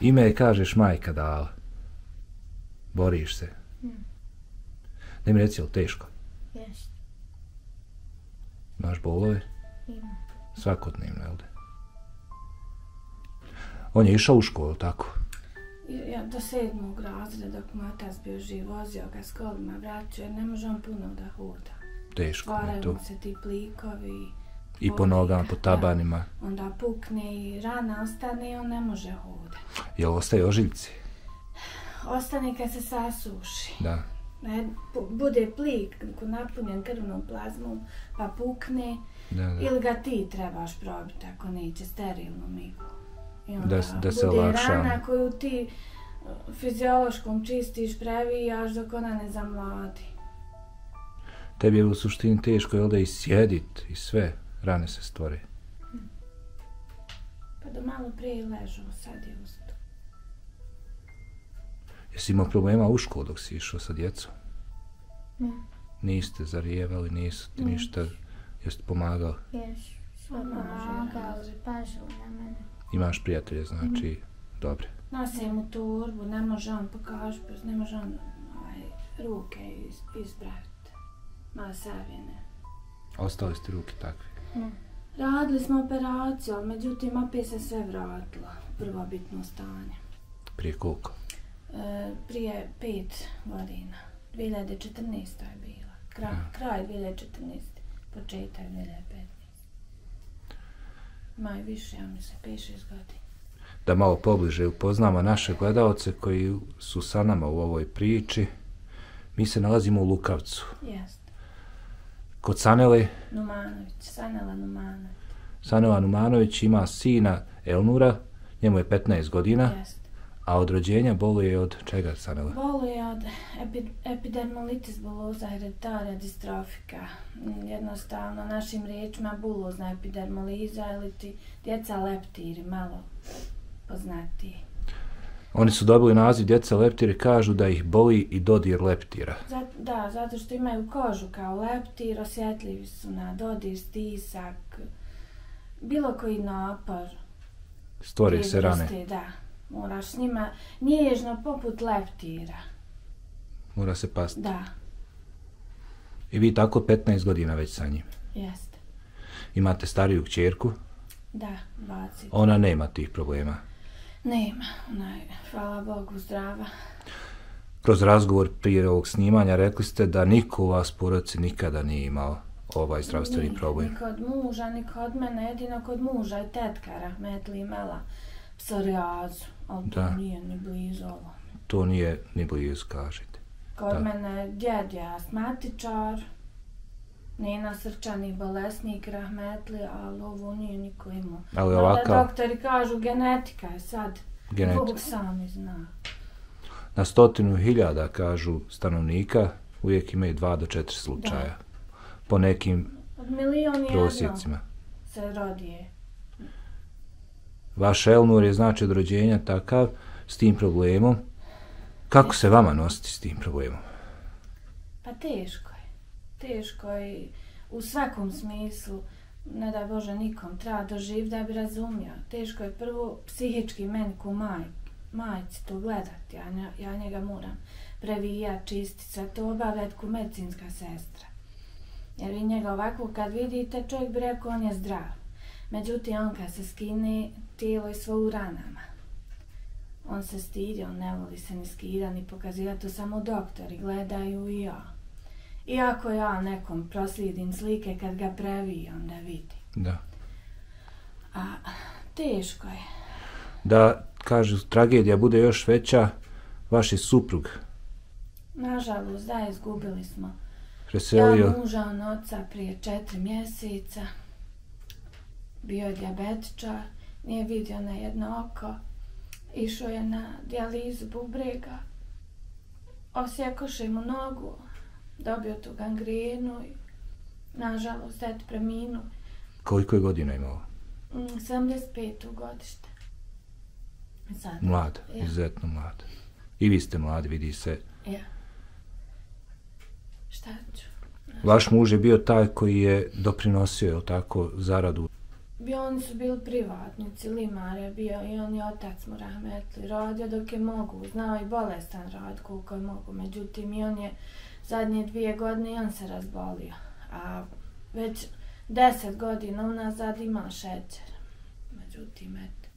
Ime je, kažeš, majka dala. Boriš se. Ne mi reci, je li teško? Jest. Imaš bolove? Ima. Svakodnevno, jel da? On je išao u školu, tako? Ja, do sedmog razreda, dok mu otac bio živ, vozio ga s kolima, vraćao, jer ne može on puno da hoda. Teško mu je to. se ti plikovi, I po nogama, ga, po da. tabanima. onda pukne i rana ostane i on ne može hoda. Jel ostaje ožiljci? Ostane kad se sasuši. Da. Ne, bude plik napunjen krvnom plazmom, pa pukne, Da, da. ili ga ti trebaš probiti ako neće sterilnu migu. I onda Da da se bude rana koju ti uh, fiziološkom čistiš, previjaš dok ona ne zamladi. Tebi je u suštini teško, jel da, i sjedit i sve. Rane se stvore. Pa do malo prije ležu, sad je usto. Jesi imao problema u školu dok si išao sa djecom? Ne. Niste zarijevali, nisu ti Ne. ništa, jeste pomagali. Pomaže, pomagali, pažu na mene. Imaš prijatelje, znači, dobre. Nosi mu torbu, ne može on pokaži, ne može on ovaj, ruke iz, izbraviti. Malo savjene. Ostali ste ruke takve. Radili smo operaciju, ali međutim opet se sve vratilo u prvobitno stanje. Prije koliko? E, prije pet godina. 2014. je bila. Kraj, Ja. kraj 2014. Početak 2015. Maj više, ja mislim, 5-6 godina. Da malo pobliže upoznamo naše gledalce koji su sa nama u ovoj priči. Mi se nalazimo u Lukavcu. Jest. Kod Sanele, Numanović, Sanela Numanović. Sanela Numanović ima sina Elnura, njemu je 15 godina, a od rođenja boluje od čega Sanela? Boluje od epi, epidermolitis buloza hereditaria distrofika. Jednostavno, našim riječima bulozna epidermoliza ili ti djeca leptiri, malo poznatiji. Oni su dobili naziv djeca leptire, kažu da ih boli i dodir leptira. Da, zato što imaju kožu kao leptir, osjetljivi su na dodir, stisak, bilo koji napor. Stvore se rane. Da, moraš s njima nježno poput leptira. Mora se pasti. Da, I vi tako 15 godina već sa njim. jeste. Imate stariju kćerku, Da, 20. ona nema tih problema. Nema, ona je, hvala Bogu, zdrava. Kroz razgovor prije ovog snimanja rekli ste da niko u vas porodici nikada nije imao ovaj zdravstveni Ni- problem. Ni kod muža, ni kod mene, jedino kod muža je tetka Rahmetli imala psorijazu, ali to Da. nije ni blizu ovo. To nije ni blizu, kažete. Kod Da. mene djed je astmatičar, Nina srčani bolesnik Rahmetli, ali ovo nije niko imao. Ali ovakav doktori kažu genetika je sad. genet. Bog sami zna. Na stotinu hiljada, kažu stanovnika, uvijek imaju dva do četiri slučaja. Po nekim milion prosjecima. se rodije. Vaš Elnur je znači od rođenja takav s tim problemom. Kako se vama nositi s tim problemom? Pa teško. Teško je u svakom smislu. Ne daj Bože nikom treba doživ da bi razumio. Teško je prvo psihički meni ko maj, majci to gledat. Ja, ja njega moram previjat, čistit, sve to obavljat ko medicinska sestra. Jer vi njega ovako kad vidite, čovjek bi rekao on je zdrav. Međutim, on kad se skine, tijelo je svo u ranama. On se stidi, on ne voli se ni skida, ni pokazivati, to samo doktori gledaju i ja. Iako ja nekom proslijedim slike kad ga previ, onda vidi. Da. A teško je. Da, kažu, tragedija bude još veća, vaš je suprug Nažalost, da, izgubili smo. preselio. Ja muža on oca prije četiri mjeseca. Bio je dijabetičar, nije vidio na jedno oko. Išao je na dijalizu bubrega. Osjekoše mu nogu, dobio tu gangrenu i nažalost, eto, preminu. Koliko je godina imao? Mm, 75. godište. Sad, Mlad, Ja. izuzetno mlad. I vi ste mladi, vidi se. ja. Šta ću? Vaš muž je bio taj koji je doprinosio, je tako, zaradu oni su bili privatnici, Limar je bio i on je otac mu rahmetli, radio dok je mogu, znao i bolestan rad koliko je mogu, međutim i on je zadnje dvije godine i on se razbolio, a već deset godina unazad ima šećer, međutim eto,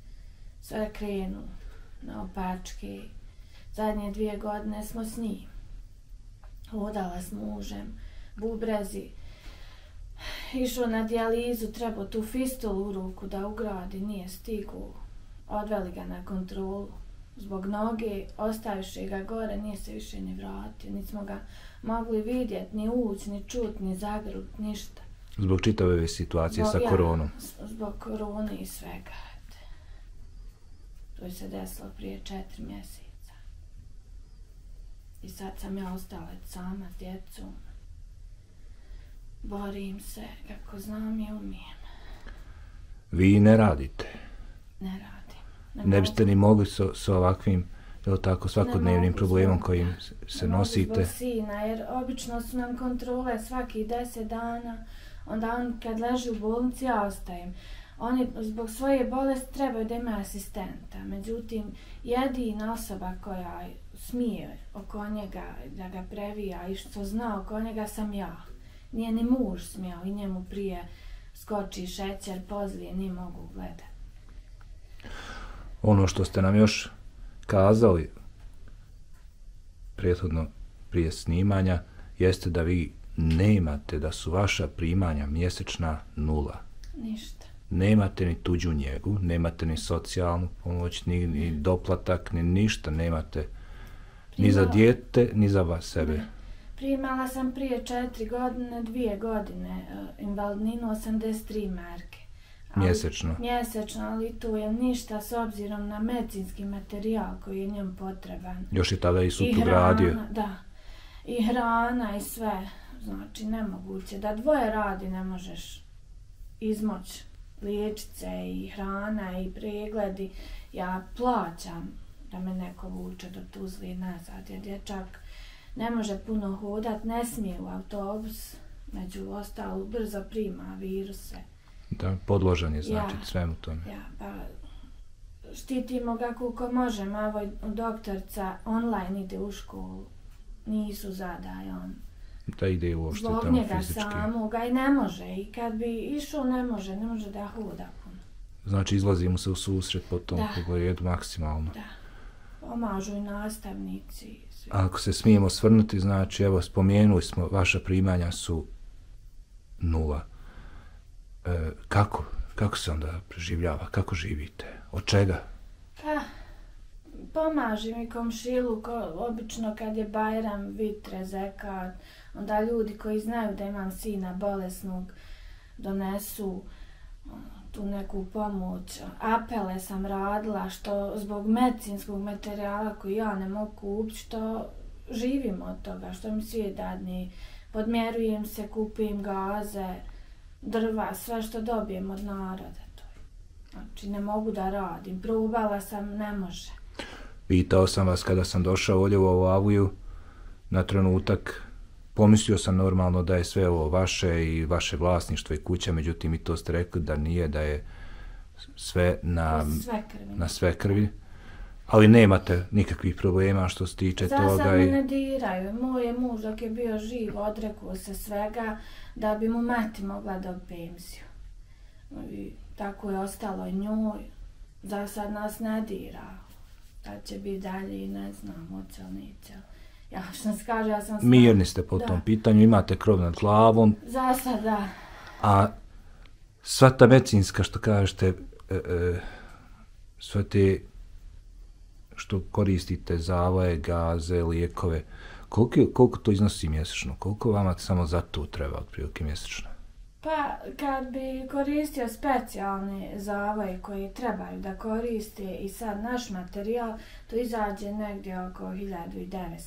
sve krenu na opačke, zadnje dvije godine smo s njim, hodala s mužem, bubrezi, išao na dijalizu, trebao tu fistulu u ruku da ugradi, nije stigu. Odveli ga na kontrolu. Zbog noge, ostaviše ga gore, nije se više ni vratio. Ni smo ga mogli vidjeti, ni ući, ni čut, ni zagrut, ništa. Zbog čitave ove situacije Zbog- sa koronom. Ja, zbog korone i svega. To je se desilo prije četiri mjeseca. I sad sam ja ostala sama s djecom. Borim se kako znam i umijem. Vi ne radite. Ne radim. Ne biste ni mogli sa, sa ovakvim, jel tako, svakodnevnim problemom kojim se- Ne nosite. Sina, jer obično su nam kontrole svaki deset dana. Onda on kad leži u bolnici, ja ostajem. Oni zbog svoje bolesti trebaju da imaju asistenta. Međutim, jedina osoba koja smije oko njega da ga previja i što zna oko njega sam ja. Nije ni muž smijao i njemu prije skoči šećer, pozlije, ni mogu gledati. Ono što ste nam još kazali prethodno prije snimanja jeste da vi nemate, da su vaša primanja mjesečna nula. Ništa. Nemate ni tuđu njegu, nemate ni socijalnu pomoć, ni, ni doplatak, ni ništa nemate. Ni za Primala- dijete, ni za vas sebe. Ne. Primala sam prije četiri godine, dvije godine, e, invalidninu 83 marke. Mjesečno. Mjesečno, ali tu je ništa s obzirom na medicinski materijal koji je njemu potreban. Još je tada i suprug radio. Da. I hrana i sve. Znači, nemoguće. Da dvoje radi ne možeš izmoć liječice i hrana i pregledi. Ja plaćam da me neko vuče do Tuzli i nazad, jer dječak ne može puno hodat, ne smije u autobus, među ostalo brzo prima viruse. Da, podložan je znači Ja. svemu tome. Ja, pa štitimo ga koliko možemo. Evo, doktorca online ide u školu. Nisu zadaj on. Da ide uopšte Zbog tamo njega fizički. samoga i ne može. I kad bi išao, ne može. Ne može da hoda puno. Znači izlazimo se u susret po tom pogledu maksimalno. Da. Pomažu i nastavnici. Svi. Ako se smijemo svrnuti, znači evo spomenuli smo vaša primanja su nula. E, kako? Kako se onda preživljava? Kako živite? Od čega? Pa, pomaži mi komšilu, ko, obično kad je Bajram, Vitre, Zekat, onda ljudi koji znaju da imam sina bolesnog donesu tu neku pomoć. Apele sam radila što zbog medicinskog materijala koji ja ne mogu kupiti, što živim od toga, što mi svi dadni. Podmjerujem se, kupim gaze, drva, sve što dobijem od naroda. To je. Znači, ne mogu da radim. Probala sam, ne može. Pitao sam vas kada sam došao ovdje u ovu avliju na trenutak. Pomislio sam normalno da je sve ovo vaše i vaše vlasništvo i kuća, međutim i to ste rekli da nije, da je sve na, Sve krvi. na sve krvi. Ali nemate nikakvih problema što se tiče Za toga sad me i ne diraju. Moj je muž dok je bio živ odrekao se svega da bi mu mati mogla da penziju. I tako je ostalo njoj. Za sad nas ne dira. Da će biti dalje i ne znam, li. Ja što se kaže, ja sam... stvarno- mirni ste po Da. tom pitanju, imate krov nad glavom, Za sad, da. a sva ta medicinska što kažete, e, e, sve te što koristite zavoje, gaze, lijekove, koliko, koliko to iznosi mjesečno? Koliko vama samo za to treba otprilike mjesečno? Pa, kad bi koristio specijalne zavoje koji trebaju da koriste i sad naš materijal, to izađe negdje oko 1900.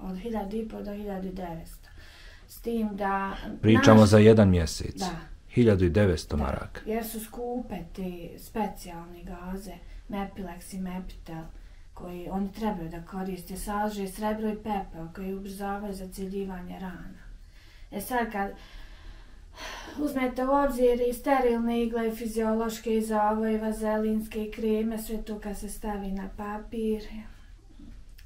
Od 1500 do 1900. S tim da... Pričamo naš- za jedan mjesec. Da. 1900 Da, maraka. jer su skupe te specijalne gaze, Mepilex i Mepitel, koji oni trebaju da koriste, sadrže srebro i pepeo koji ubrzavaju zacjeljivanje rana. E sad kad uzmete u obzir i sterilne igle, i fiziološke i zavoje, vazelinske i kreme, sve to kad se stavi na papir,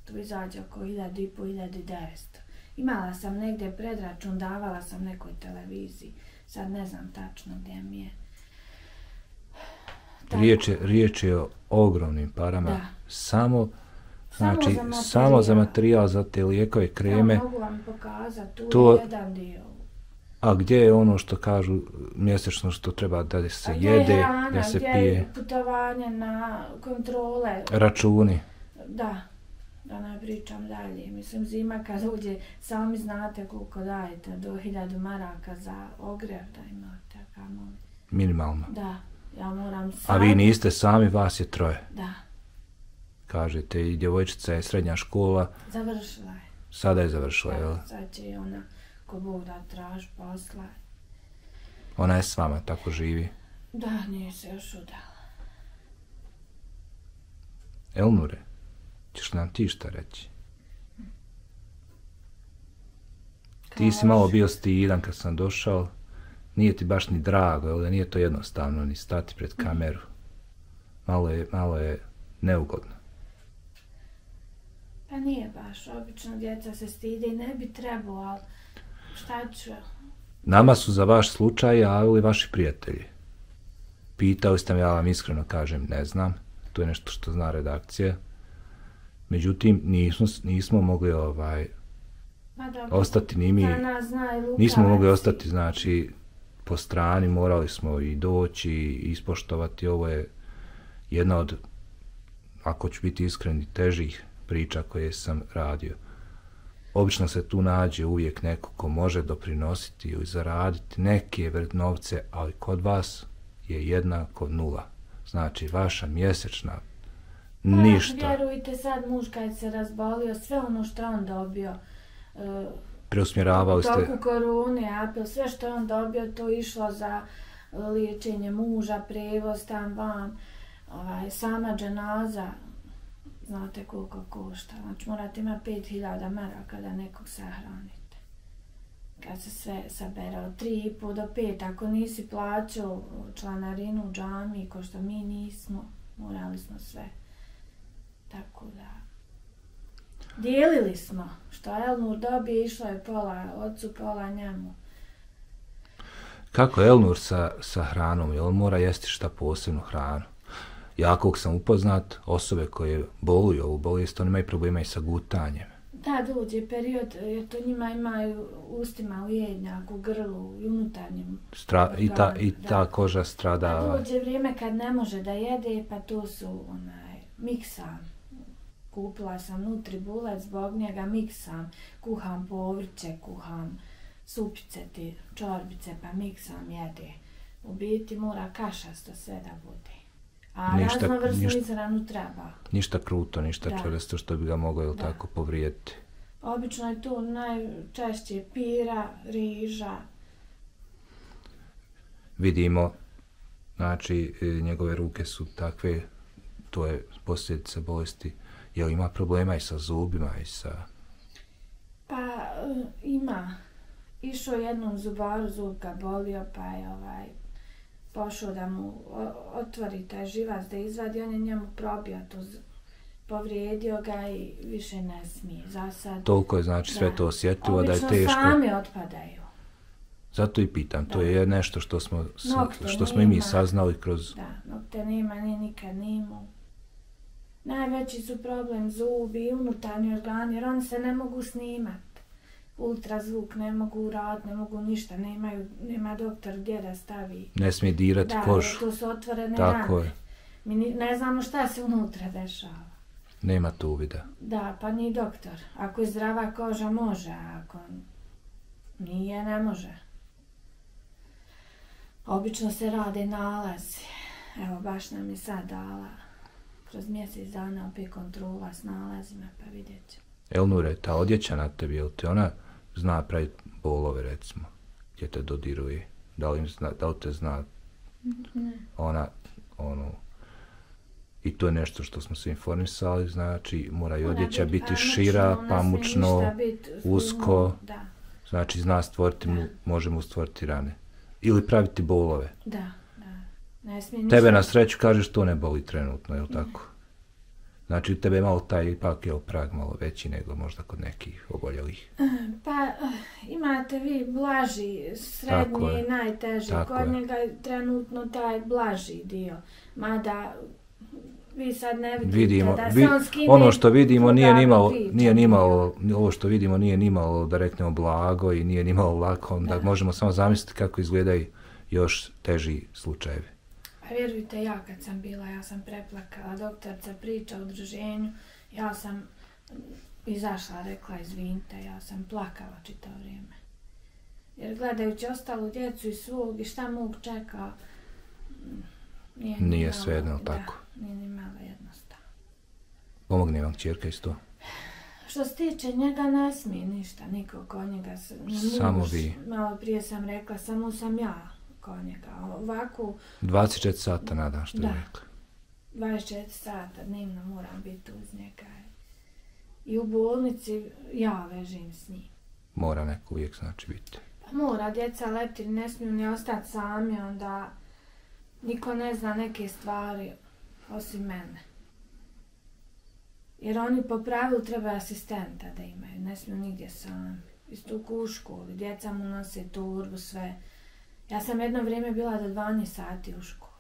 tu izađe oko 1500-1900. Imala sam negdje predračun, davala sam nekoj televiziji, sad ne znam tačno gdje mi je. Riječ je, riječ je o ogromnim parama. Da. Samo, Samo znači, za materijal. samo za materijal, za te lijekove, kreme. Ja mogu vam pokazati, tu To- je jedan dio. A gdje je ono što kažu mjesečno što treba da se A je jede, hrana, da se gdje pije, je putovanje na kontrole, računi. Da, da ne pričam dalje. Mislim, zima kad uđe, sami znate koliko dajete, do 1000 maraka za ogrev da imate, a kamoli. Minimalno. Da, ja moram A sad... vi niste sami, vas je troje. Da, Kažete, i djevojčica je srednja škola, završila je. sada je završila, jel? Sad će ona, ko Bog da traži posla. Ona je s vama, tako živi. Da, nije se još udala. Elnure, ćeš nam ti šta reći? Ti si malo bio stidan kad sam došao. Nije ti baš ni drago, jel da nije to jednostavno ni stati pred kameru. Malo je, malo je neugodno. Pa nije baš, obično djeca se stide i ne bi trebao, ali šta ću? Nama su za vaš slučaj javili vaši prijatelji. Pitao ste me, ja vam iskreno kažem, ne znam. To je nešto što zna redakcija. Međutim, nismo, nismo mogli ovaj, Ma da, ostati ni mi. Nismo mogli ostati, znači, po strani, morali smo i doći i ispoštovati. Ovo je jedna od, ako ću biti iskren, težih priča koje sam radio. Obično se tu nađe uvijek neko ko može doprinositi ili zaraditi neke novce, ali kod vas je jednako nula. Znači, vaša mjesečna Pa, ništa. Vjerujte sad muž kad se razbolio, sve ono što on dobio, Preusmjeravali u ste, toku korone, apel, sve što je on dobio, to išlo za e, liječenje muža, prevoz tam vam, ovaj, sama dženaza, znate koliko košta. Znači morate imati 5000 maraka da nekog sahranite. Kad se sve sabere od 3,5 do 5, ako nisi plaćao članarinu u džami, ko što mi nismo, morali smo sve. Tako da... Dijelili smo. Što Elnur dobije, išlo je pola ocu, pola njemu. Kako je Elnur sa, sa hranom? Jel mora jesti šta posebno hranu? Ja kog sam upoznat, osobe koje boluju ovu bolest, oni imaju problema i sa gutanjem. Da, dođe period, jer to njima imaju ustima, u jednjaku, u grlu, i unutarnjem. Stra, i, ta, I Da. ta koža A strada. dođe vrijeme kad ne može da jede, pa to su onaj, miksam. Kupila sam nutri bulet, zbog njega miksam, kuham povrće, kuham supice, te čorbice, pa miksam, jede. U biti mora kašasto sve da bude. A Ništa- raznovrsnu ništa- izranu treba. Ništa kruto, ništa Da. čvrsto što bi ga moglo jel tako povrijediti. Obično je tu najčešće pira, riža, Vidimo, znači, e, njegove ruke su takve, to je posljedica bolesti. Jel ima problema i sa zubima i sa... Pa e, ima. Išao jednom zubaru, zub ga bolio, pa je ovaj, pošao da mu otvori taj živac da izvadi, on je njemu probio to, z- povrijedio ga i više ne smije. Za sad, Toliko je znači sve Da. to osjetljivo da je teško. sami otpadaju. Zato i pitam, to Da. je nešto što smo, Nokte što smo i mi saznali kroz... Da, nokte nema, nije nikad nimao. Najveći su problem zubi i unutarnji organi, jer oni se ne mogu snimat. Ultrazvuk ne mogu raditi, ne mogu ništa, nemaju, nema doktor gdje da stavi. Ne smije dirati Da, kožu. jer to su otvorene Tako rane. je. Mi ne znamo šta se unutra dešava. Nema tu uvida. Da, pa ni doktor. Ako je zdrava koža može, a ako nije, ne može. Obično se rade nalazi. Evo, baš nam je sad dala kroz mjesec dana opet kontrola s nalazima, pa vidjet ćemo. Elnure, ta odjeća na tebi, jel ona zna praviti bolove, recimo, gdje te dodiruje? Da li, zna, da li te zna Ne. ona, ono, i to je nešto što smo se informisali, znači mora i odjeća bit biti šira, pamučno, ništa bit usko. Da. znači zna stvoriti Da. može mu stvoriti rane. ili praviti bolove. Da. Ne smije. Tebe na sreću kažeš to ne boli trenutno, je li tako? Znači, tebe je malo taj ipak je prag malo veći nego možda kod nekih oboljelih. Pa, eh, imate vi blaži, srednji i najteži. Tako Kod je. njega je trenutno taj blaži dio. Mada, vi sad ne vidite Vidimo, da vi, ono što vidimo nije nimalo, nije nimalo, ovo što vidimo nije nimalo da reknemo blago i nije nimalo lako, onda Da. možemo samo zamisliti kako izgledaju još teži slučajevi. Pa vjerujte, ja kad sam bila, ja sam preplakala. Doktorca priča o udruženju, ja sam izašla, rekla izvinite, ja sam plakala čitavo vrijeme. Jer gledajući ostalu djecu i svog i šta mog čeka, nije, ni Nije jel da, tako? nije ni malo jednostavno. Pomogne vam čerka isto. Što se tiče njega, ne smije ništa, niko kod njega. Samo vi. Malo prije sam rekla, samo sam ja kod njega. Ovako, 24 sata nadam što Da. je rekla. 24 sata dnevno moram biti uz njega. I u bolnici ja vežim s njim. Mora neko uvijek znači biti. Pa mora, djeca leti, ne smiju ni ostati sami, onda niko ne zna neke stvari osim mene. Jer oni po pravilu trebaju asistenta da imaju, ne smiju nigdje sami. Isto u školi, djeca mu nose torbu, sve. Ja sam jedno vrijeme bila do 12 sati u školi.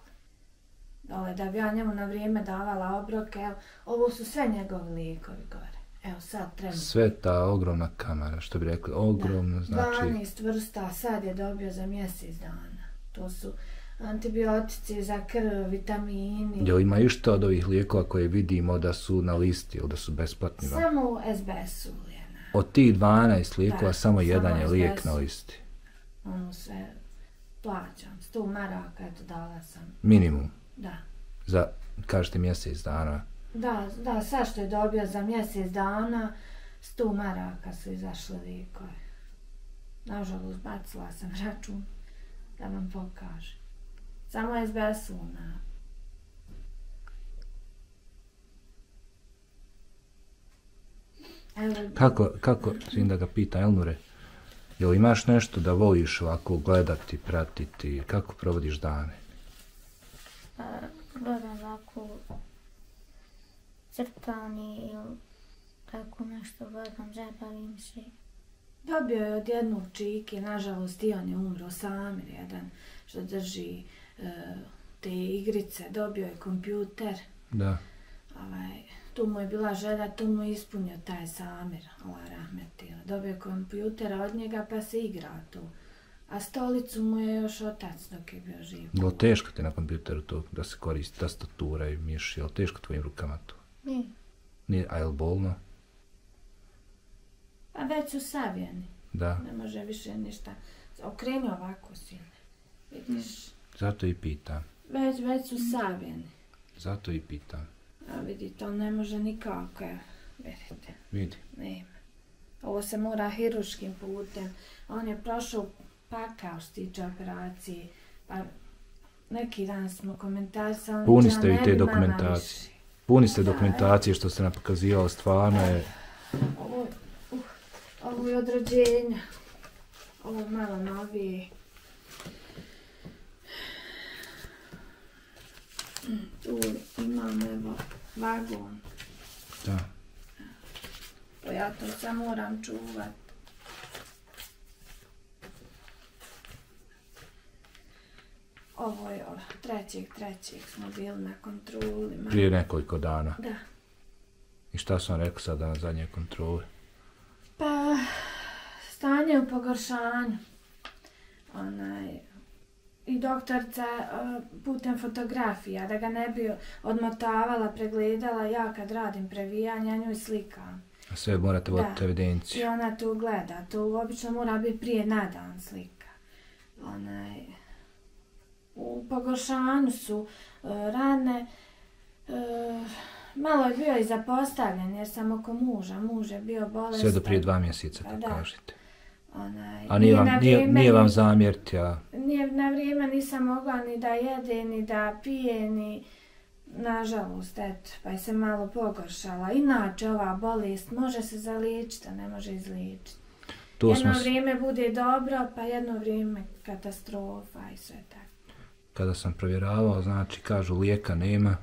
Dole, da bi ja njemu na vrijeme davala obroke, evo, ovo su sve njegovi lijekovi gore. Evo sad trenutno. Sve ta ogromna kamera, što bi rekli, ogromno, znači, 12 vrsta sad je dobio za mjesec dana. To su antibiotici za krv, vitamini. jel ima išta od ovih lijekova koje vidimo da su na listi ili da su besplatni? Samo u SBS-u Od tih 12 lijekova Da, samo jedan samo je lijek na listi. ono sve plaćam. 100 maraka, eto dala sam. Minimum. Da. Za, kažete, mjesec dana. Da, da, sad što je dobio za mjesec dana, 100 maraka su izašli lijekovi. Nažalost, bacila sam račun da vam pokažem. Samo SBS-u na Evo, Kako, kako, da ga pita, Elnure, jel imaš nešto da voliš ovako gledati, pratiti, kako provodiš dane? Pa, gledam ovako crtani ili tako nešto gledam, zabavim se. Dobio je od jednog čike, nažalost i on je umro Samir, jedan što drži e, te igrice, dobio je kompjuter, Da. ovaj, tu mu je bila želja, tu mu je ispunio taj Samir, Allah rahmetila. Dobio kompjutera od njega pa se igra tu. A stolicu mu je još otac dok je bio živ. Li teško ti na kompjuteru to da se koristi tastatura i miš, je li teško tvojim rukama to? Ne, Nije, a je li bolno? A već su savijeni, Da, ne može više ništa. Okreni ovako sine, vidiš. zato i pitam. Već, već su savijeni. Zato i pitam. A vidite, on ne može nikako, vidite, Vidi. nema. Ovo se mora hiruškim putem. On je prošao pakao što tiče operacije. Pa neki dan smo komentarisali. Puni ste ne te dokumentacije. Puni ste dokumentacije što ste nam pokazivali, stvarno je... Ovo, uh, ovo je od rođenja. Ovo malo novije. Tu imam evo vagon. Da. To ja to sad moram čuvat. Ovo je od trećeg, trećeg smo bili na kontroli. Prije nekoliko dana. Da. I šta sam rekao sada na zadnje kontrole? Pa, stanje u pogoršanju. Onaj, I doktorca eh, putem fotografija, da ga ne bi odmotavala, pregledala, ja kad radim previjanje, ja njoj slikam. A sve morate voditi I evidenciju. ona tu gleda, to obično mora biti prije na dan slika. Onaj, u pogoršanju su e, rane, e, malo je bio i zapostavljen jer sam oko muža, muž je bio bolestan. Sve do prije dva mjeseca, Pa kako da. kažete. Onaj, A nije, vam, na nije, vrijeme nije vam zamjeriti, a Nije na vrijeme nisam mogla ni da jede, ni da pije, ni... Nažalost, eto, pa je se malo pogoršala. Inače, ova bolest može se zaliječiti, a ne može izliječiti. To smo jedno s- vrijeme bude dobro, pa jedno vrijeme katastrofa i sve tako. kada sam provjeravao, znači kažu lijeka nema,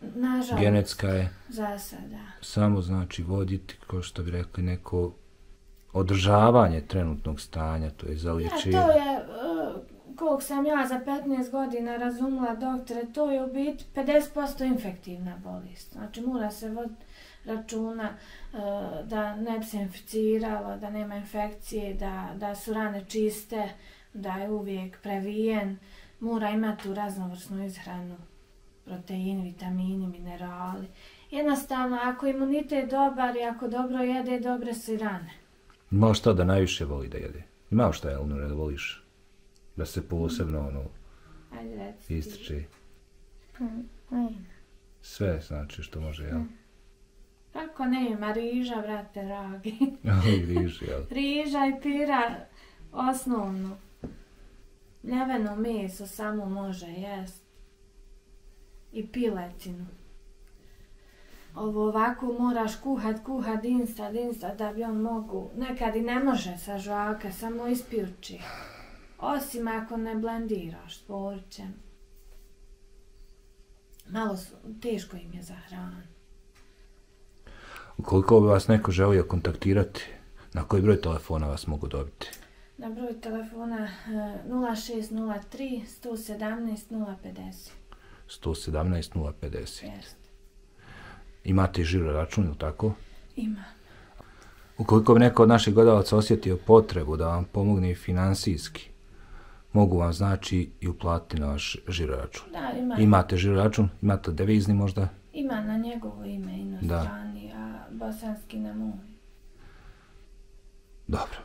Nažalost, genetska je, za sada. samo znači voditi, kao što bi rekli, neko održavanje trenutnog stanja, to je za Ja, liječenje. to je, uh, koliko sam ja za 15 godina razumila doktore, to je u biti 50% infektivna bolest. Znači mora se vod računa uh, da ne bi se inficiralo, da nema infekcije, da, da su rane čiste, da je uvijek previjen, mora imati tu raznovrsnu izhranu, proteini, vitamini, minerali. Jednostavno, ako je imunitet dobar i ako dobro jede, dobre su i rane. Imao šta da najviše voli da jede? Imao šta, Elnure, da voliš? Da se posebno ono, ističe. Pa, ne. Sve, znači, što može, jel? Kako ne ima riža, brate, dragi. Griž, jel? Riža i pira, osnovno. Ljeveno meso samo može jest. I piletinu. Ovo ovako moraš kuhat, kuhat, instat, instat, da bi on mogu. Nekad i ne može sa žvaka, samo ispjuči. Osim ako ne blendiraš s povrćem. Malo su, teško im je za hranu. Ukoliko bi vas neko želio kontaktirati, na koji broj telefona vas mogu dobiti? Na broj telefona eh, 0603 117 050. 117 050. Jest. Imate i žiro račun, ili tako? Ima. Ukoliko bi neko od naših gledalaca osjetio potrebu da vam pomogne i finansijski, mogu vam znači i uplatiti na vaš žiro račun. Da, ima. Imate žiro račun, imate devizni možda? Ima na njegovo ime i na Da. a bosanski na moj. Dobro.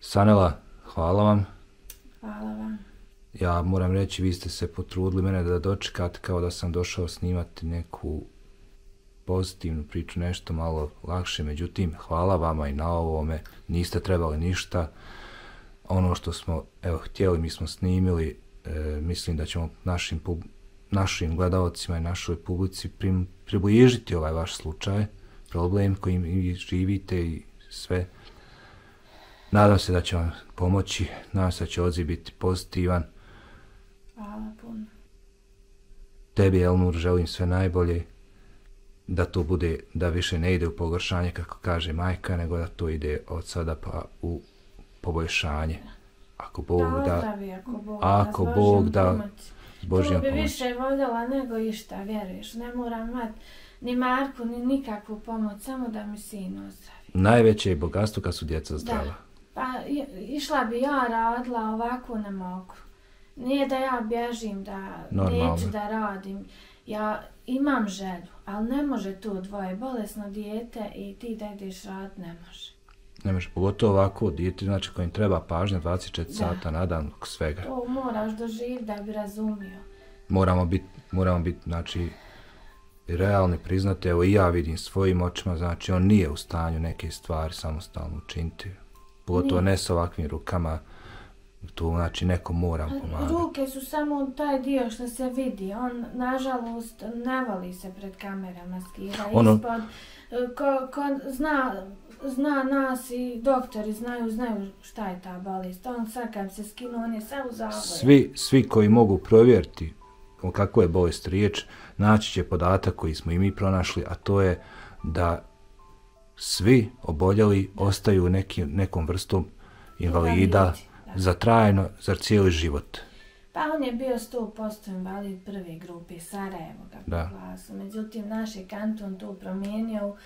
Sanela, hvala vam. Hvala vam. Ja moram reći, vi ste se potrudili mene da dočekate kao da sam došao snimati neku pozitivnu priču, nešto malo lakše. Međutim, hvala vama i na ovome. Niste trebali ništa. Ono što smo, evo, htjeli, mi smo snimili. E, mislim da ćemo našim, našim gledalcima i našoj publici prim, približiti ovaj vaš slučaj, problem kojim vi živite i sve. Nadam se da će vam pomoći, nadam se da će odziv biti pozitivan. Hvala puno. Tebi, Elnur, želim sve najbolje, da to bude, da više ne ide u pogoršanje, kako kaže majka, nego da to ide od sada pa u poboljšanje. Ako Bog da da, ako Bog ako da, Bog da, s Božjom bi više voljela nego išta, vjeruješ. Ne moram imat ni Marku, ni nikakvu pomoć, samo da mi sin ozdravi. Najveće je bogatstvo kad su djeca zdrava. Pa i- išla bi ja radila, ovako ne mogu. Nije da ja bježim, da Normalno. neću da radim. Ja imam želju, ali ne može tu dvoje bolesno dijete i ti da ideš rad, ne može. Ne može, pogotovo ovako, dijete, znači kojim treba pažnja 24 Da. sata na dan svega. To moraš doživjeti da bi razumio. moramo biti, moramo biti, znači, realni priznati, evo i ja vidim svojim očima, znači on nije u stanju neke stvari samostalno učiniti. Pogotovo Nije. ne s ovakvim rukama, tu znači neko mora pomagati. Ruke su samo taj dio što se vidi. On, nažalost, ne voli se pred kamerama skida. Ono- Ispod, e, ko, ko zna, zna nas i doktori znaju, znaju šta je ta bolest. On sad kad se skinu, on je sad u zavoju. Svi, svi koji mogu provjeriti o kakvoj je bolest riječ, naći će podatak koji smo i mi pronašli, a to je da svi oboljeli ostaju neki, nekom vrstom invalida. Za trajno, za cijeli život. Pa on je bio 100% invalid prve grupe, Sarajevo ga Da. glasu. Međutim, naš je kanton tu promijenio u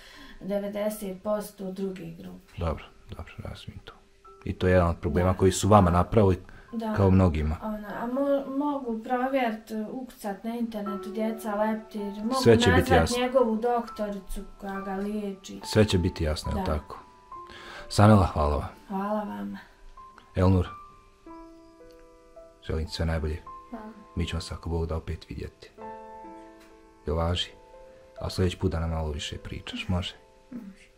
90% u druge grupe. Dobro, dobro, razumijem to. I to je jedan od problema koji su vama napravili, Da. kao mnogima. Ona, a mo, mogu provjert, ukucat na internetu djeca leptir, mogu Sve će biti jasno. njegovu doktoricu koja ga liječi. Sve će biti jasno, je Da. tako? Sanela, hvala vam. Hvala vama. Elnur, želim ti sve najbolje. Hvala. Mi ćemo se ako Bog da opet vidjeti. Jel važi? A sljedeći put da nam malo više pričaš, može? Može.